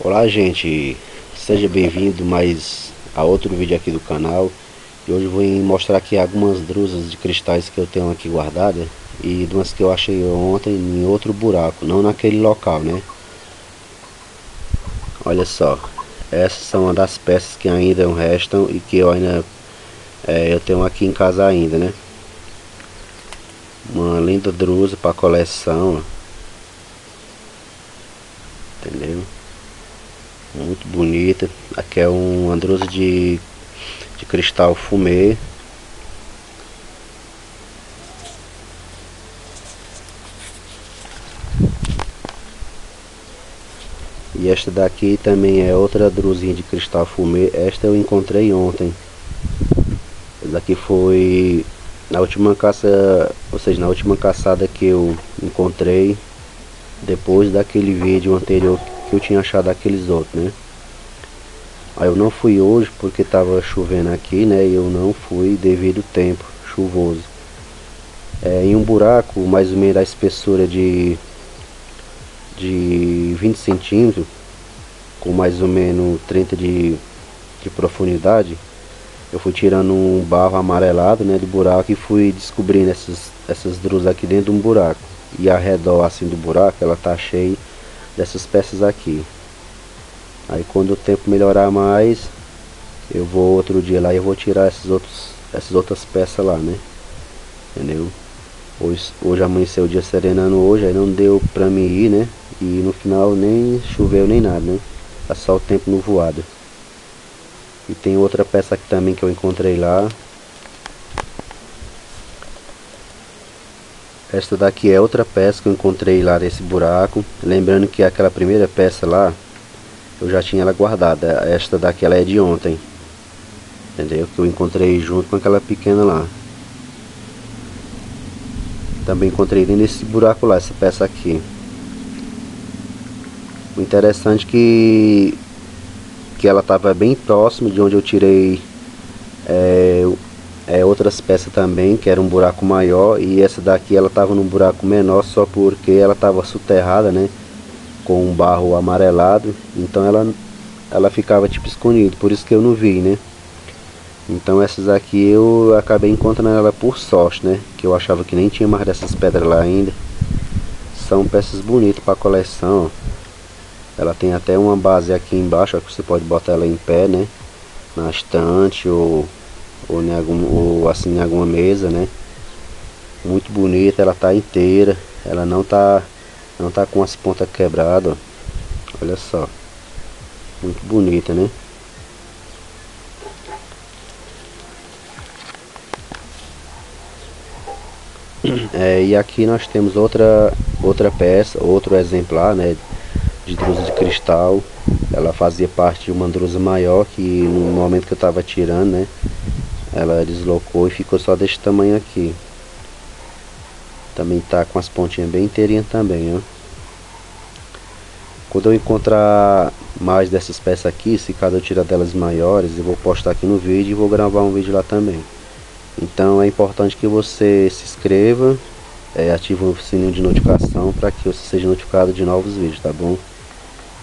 Olá gente, seja bem-vindo mais a outro vídeo aqui do canal. E hoje vou mostrar aqui algumas drusas de cristais que eu tenho aqui guardadas e umas que eu achei ontem em outro buraco, não naquele local né? Olha só. Essas são uma das peças que ainda restam e que eu ainda é, eu tenho aqui em casa ainda né? Uma linda drusa para coleção entendeu muito bonita. Aqui é um androso de, de cristal fumê. E esta daqui também é outra druzinha de cristal fumê. Esta eu encontrei ontem. Essa daqui foi na última caça ou seja na última caçada que eu encontrei depois daquele vídeo anterior que eu tinha achado aqueles outros, né? Aí eu não fui hoje porque tava chovendo aqui, né? E eu não fui devido ao tempo chuvoso. É, em um buraco mais ou menos da espessura de, de 20 centímetros, com mais ou menos 30 de, de profundidade, eu fui tirando um barro amarelado né, do buraco e fui descobrindo essas, essas drusas aqui dentro de um buraco. E ao redor assim do buraco ela tá cheia dessas peças aqui. Aí quando o tempo melhorar mais eu vou outro dia lá e vou tirar esses outros essas outras peças lá né? Entendeu? Hoje, hoje amanheceu o dia serenando hoje aí não deu pra mim ir né? E no final nem choveu nem nada né? É só o tempo no voado. E tem outra peça aqui também que eu encontrei lá Esta daqui é outra peça que eu encontrei lá nesse buraco. Lembrando que aquela primeira peça lá, eu já tinha ela guardada. Esta daqui ela é de ontem. Entendeu? Que eu encontrei junto com aquela pequena lá. Também encontrei desse buraco lá, essa peça aqui. O interessante é que que ela estava bem próximo de onde eu tirei é, é, outras peças também que era um buraco maior e essa daqui ela estava num buraco menor só porque ela estava soterrada né? Com um barro amarelado. Então ela ela ficava tipo escondida. Por isso que eu não vi né? Então essas aqui eu acabei encontrando ela por sorte né? Que eu achava que nem tinha mais dessas pedras lá ainda. São peças bonitas para coleção ela tem até uma base aqui embaixo ó, que você pode botar ela em pé né? Na estante ou ou, em algum, ou assim em alguma mesa, né? Muito bonita, ela tá inteira, ela não tá não tá com as pontas quebradas, olha só, muito bonita, né? É, e aqui nós temos outra outra peça, outro exemplar, né, de drusa de cristal. Ela fazia parte de uma drusa maior que no momento que eu estava tirando, né, ela deslocou e ficou só desse tamanho aqui. Também tá com as pontinhas bem inteirinhas também ó. Quando eu encontrar mais dessas peças aqui se cada eu tirar delas maiores eu vou postar aqui no vídeo e vou gravar um vídeo lá também. Então é importante que você se inscreva é, ative o sininho de notificação para que você seja notificado de novos vídeos tá bom?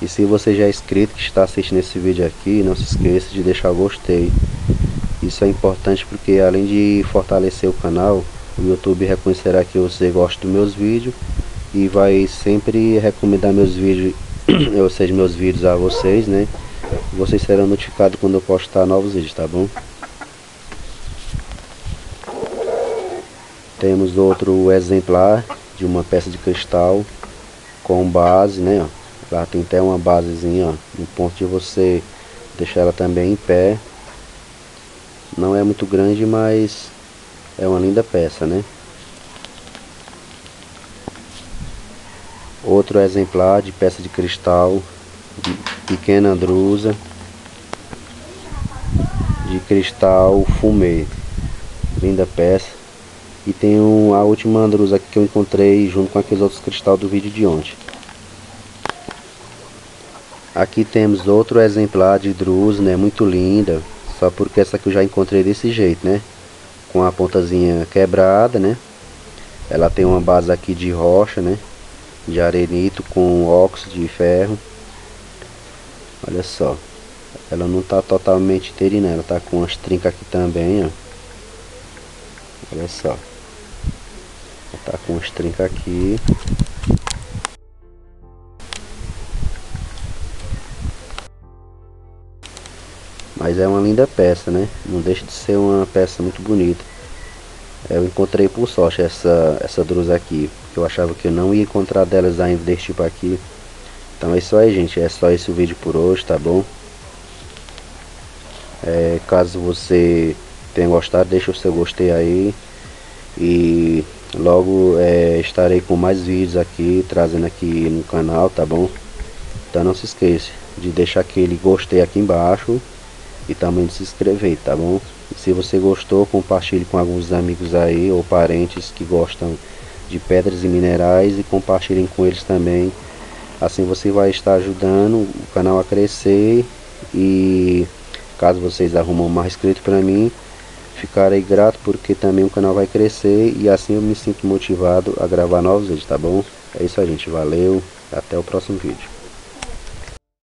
E se você já é inscrito que está assistindo esse vídeo aqui não se esqueça de deixar o gostei isso é importante porque além de fortalecer o canal, o YouTube reconhecerá que você gosta dos meus vídeos e vai sempre recomendar meus vídeos, ou seja, meus vídeos a vocês, né? Vocês serão notificados quando eu postar novos vídeos, tá bom? Temos outro exemplar de uma peça de cristal com base, né? Lá tem até uma basezinha, ó, no ponto de você deixar ela também em pé não é muito grande, mas é uma linda peça, né? Outro exemplar de peça de cristal, de pequena drusa, de cristal fumê. Linda peça. E tem um, a última drusa que eu encontrei junto com aqueles outros cristal do vídeo de ontem. Aqui temos outro exemplar de drusa, né? Muito linda. Só porque essa aqui eu já encontrei desse jeito, né? Com a pontazinha quebrada, né? Ela tem uma base aqui de rocha, né? De arenito com óxido de ferro. olha só ela não tá totalmente inteirinha ela tá com umas trincas aqui também ó olha só ela tá com umas trincas aqui mas é uma linda peça né? Não deixa de ser uma peça muito bonita. Eu encontrei por sorte essa essa drusa aqui eu achava que eu não ia encontrar delas ainda desse tipo aqui. Então é isso aí gente. É só esse vídeo por hoje tá bom? É, caso você tenha gostado deixa o seu gostei aí. E logo é, estarei com mais vídeos aqui trazendo aqui no canal tá bom? Então não se esqueça de deixar aquele gostei aqui embaixo e também de se inscrever tá bom se você gostou, compartilhe com alguns amigos aí ou parentes que gostam de pedras e minerais e compartilhem com eles também. Assim você vai estar ajudando o canal a crescer e caso vocês arrumam mais inscrito para mim, ficarei grato porque também o canal vai crescer e assim eu me sinto motivado a gravar novos vídeos, tá bom? É isso aí, gente. Valeu. Até o próximo vídeo.